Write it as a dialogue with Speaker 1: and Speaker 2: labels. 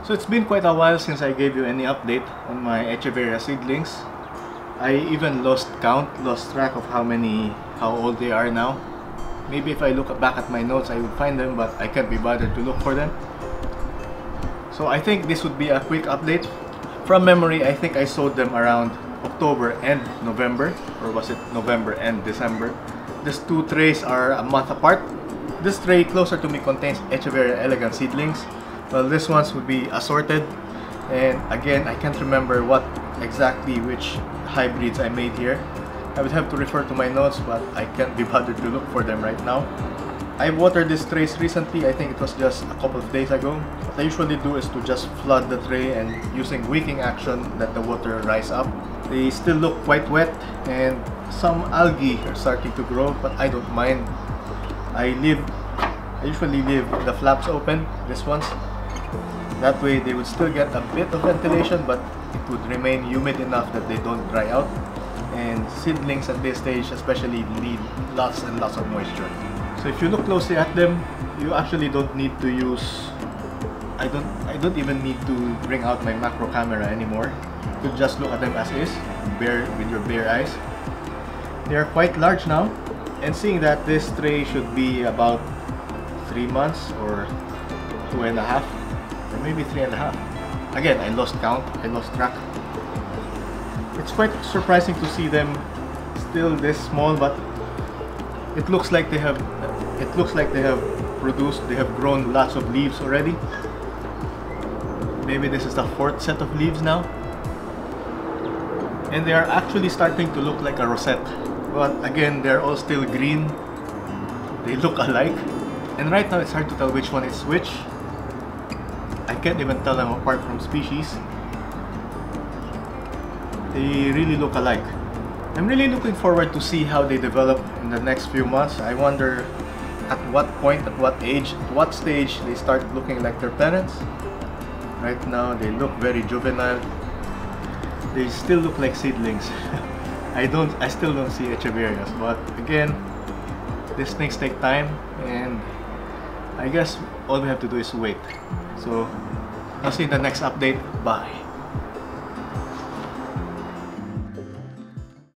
Speaker 1: So it's been quite a while since I gave you any update on my Echeveria seedlings. I even lost count, lost track of how many, how old they are now. Maybe if I look back at my notes I would find them but I can't be bothered to look for them. So I think this would be a quick update. From memory, I think I sowed them around October and November or was it November and December. These two trays are a month apart. This tray closer to me contains Echeveria elegans seedlings well this ones would be assorted. And again I can't remember what exactly which hybrids I made here. I would have to refer to my notes but I can't be bothered to look for them right now. I watered this trays recently. I think it was just a couple of days ago. What I usually do is to just flood the tray and using wicking action let the water rise up. They still look quite wet and some algae are starting to grow but I don't mind. I leave I usually leave the flaps open, this ones, that way they would still get a bit of ventilation but it would remain humid enough that they don't dry out. And seedlings at this stage especially need lots and lots of moisture. So if you look closely at them, you actually don't need to use I don't I don't even need to bring out my macro camera anymore. You could just look at them as is, bare with your bare eyes. They are quite large now, and seeing that this tray should be about three months or two and a half or maybe three and a half. Again, I lost count, I lost track. It's quite surprising to see them still this small, but it looks like they have it looks like they have produced, they have grown lots of leaves already. Maybe this is the fourth set of leaves now. And they are actually starting to look like a rosette. But again, they're all still green. They look alike. And right now it's hard to tell which one is which. I can't even tell them apart from species. They really look alike. I'm really looking forward to see how they develop in the next few months. I wonder at what point, at what age, at what stage they start looking like their parents. Right now they look very juvenile. They still look like seedlings. I don't I still don't see Echeverias, but again, these things take time and I guess all we have to do is wait. So, I'll see you in the next update. Bye.